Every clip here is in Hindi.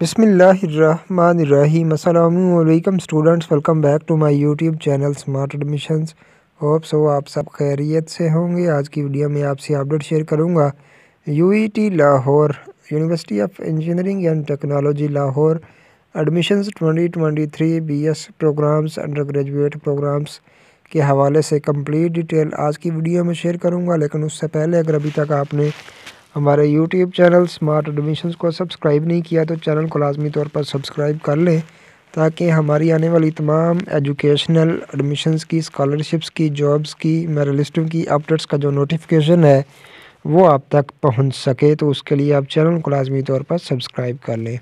बिसमीम students, welcome back to my YouTube channel smart admissions hope so आप सब खैरियत से होंगे। आज की वीडियो में आपसे अपडेट शेयर करूँगा। UET Lahore university of engineering and technology Lahore admissions 2023 BS programs undergraduate programs के हवाले से कंप्लीट डिटेल आज की वीडियो में शेयर करूँगा। लेकिन उससे पहले अगर अभी तक आपने हमारे यूट्यूब चैनल स्मार्ट एडमिशन्स को सब्सक्राइब नहीं किया तो चैनल को लाजमी तौर पर सब्सक्राइब कर लें, ताकि हमारी आने वाली तमाम एजुकेशनल एडमिशन्स की स्कॉलरशिप्स की जॉब्स की, मेरा लिस्टों की अपडेट्स का जो नोटिफिकेशन है, वो आप तक पहुँच सके। तो उसके लिए आप चैनल को लाजमी तौर पर सब्सक्राइब कर लें।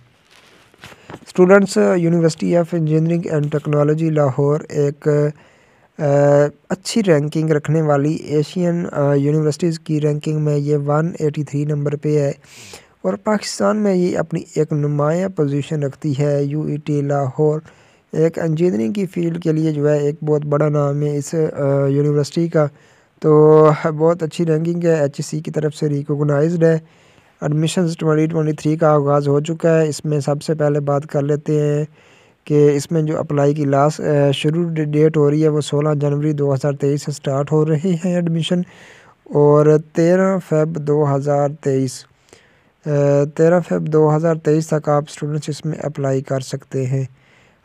Students university of engineering and technology Lahore एक अच्छी रैंकिंग रखने वाली एशियन यूनिवर्सिटीज़ की रैंकिंग में ये 183 नंबर पे है। और पाकिस्तान में ये अपनी एक नुमाया पोजीशन रखती है यूईटी लाहौर। एक इंजीनियरिंग की फ़ील्ड के लिए जो है, एक बहुत बड़ा नाम है इस यूनिवर्सिटी का। तो बहुत अच्छी रैंकिंग है। एच सी की तरफ़ से रिकोगनाइज है। एडमिशन ट्वेंटी का आगाज़ हो चुका है। इसमें सबसे पहले बात कर लेते हैं। कि इसमें जो अप्लाई की लास्ट शुरू डेट हो रही है वो 16 जनवरी 2023 से स्टार्ट हो रही है एडमिशन और 13 फेब 2023 तेरह फेब 2023 तक आप स्टूडेंट्स इसमें अप्लाई कर सकते हैं।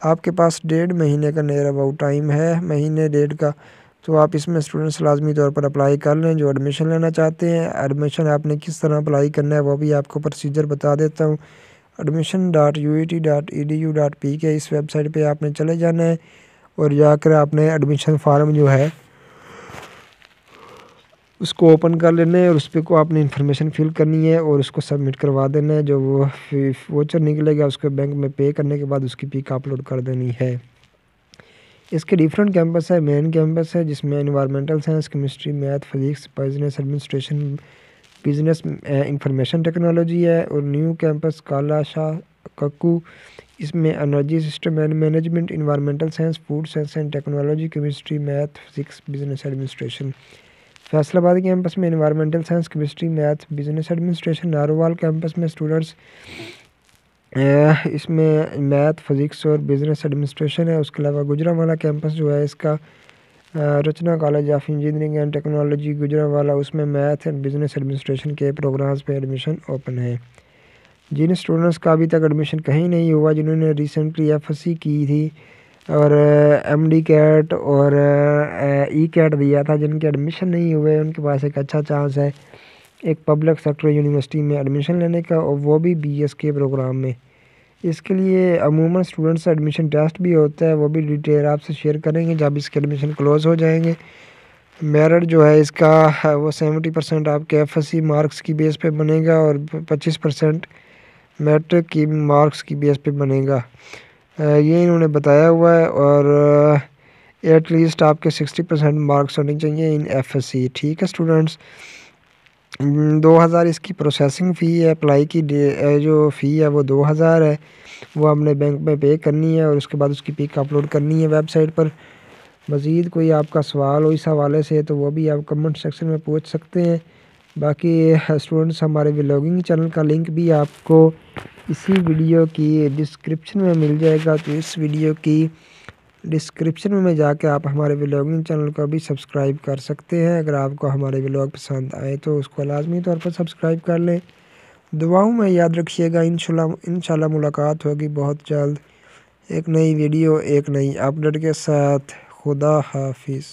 आपके पास डेढ़ महीने का नेर अबाउट टाइम है। महीने डेढ़ का तो आप इसमें स्टूडेंट्स लाजमी तौर पर अप्लाई कर लें जो एडमिशन लेना चाहते हैं। एडमिशन आपने किस तरह अप्लाई करना है वो भी आपको प्रोसीजर बता देता हूँ। Admission dot U E T dot E D U dot P K इस वेबसाइट पे आपने चले जाना है और जाकर आपने एडमिशन फार्म जो है, उसको ओपन कर लेना है और उस पर को आपने इन्फॉर्मेशन फिल करनी है और उसको सबमिट करवा देना है। जो वो वोचर निकलेगा, उसको बैंक में पे करने के बाद उसकी पिक अपलोड कर देनी है। इसके डिफरेंट कैंपस है मेन कैंपस है, जिसमें environmental science chemistry math physics business administration business information technology है और new campus Kala Shah cuckoo. इसमें energy system and management environmental science food science and technology chemistry math physics business administration Faisalabad campus में environmental science chemistry math business administration Narowal campus में स्टूडेंट्स इसमें मैथ फिजिक्स और बिज़नेस एडमिनिस्ट्रेशन है। उसके अलावा गुजरावाला कैंपस जो है, इसका Rachna college of engineering and technology, Gujranwala, उसमें मैथ एंड बिज़नेस एडमिनिस्ट्रेशन के प्रोग्राम्स पे एडमिशन ओपन है। जिन स्टूडेंट्स का अभी तक एडमिशन कहीं नहीं हुआ, जिन्होंने रिसेंटली एफ़ की थी और एम डी कैट और ई कैट दिया था, जिनके एडमिशन नहीं हुए, उनके पास एक अच्छा चांस है। एक पब्लिक सेक्टर यूनिवर्सिटी में एडमिशन लेने का और वो भी बी एस के प्रोग्राम में। इसके लिए अमूमन स्टूडेंट्स एडमिशन टेस्ट भी होता है, वो भी डिटेल आपसे शेयर करेंगे जब इसके एडमिशन क्लोज़ हो जाएँगे। मेरिट जो है इसका, वो सेवेंटी परसेंट आपके एफ़ एस मार्क्स की बेस पे बनेगा और पच्चीस परसेंट मेट्रिक की मार्क्स की बेस पे बनेगा। ये इन्होंने बताया हुआ है और एटलीस्ट आपके सिक्सटी परसेंट मार्क्स होने चाहिए इन एफएससी ठीक है स्टूडेंट्स दो हज़ार इसकी प्रोसेसिंग फ़ी है अप्लाई की जो फ़ी है वो दो हज़ार है। वो हमने बैंक में पे करनी है और उसके बाद उसकी पिक अपलोड करनी है वेबसाइट पर। मज़ीद कोई आपका सवाल हो इस हवाले से तो वो भी आप कमेंट सेक्शन में पूछ सकते हैं। बाकी स्टूडेंट्स हमारे व्लॉगिंग चैनल का लिंक भी आपको इसी वीडियो की डिस्क्रिप्शन में मिल जाएगा। तो इस वीडियो की डिस्क्रिप्शन में जाके आप हमारे ब्लॉगिंग चैनल को भी सब्सक्राइब कर सकते हैं। अगर आपको हमारे ब्लॉग पसंद आए तो उसको लाजमी तौर पर सब्सक्राइब कर लें। दुआओं में याद रखिएगा इन मुलाकात होगी बहुत जल्द। एक नई वीडियो एक नई अपडेट के साथ। खुदा हाफिज़।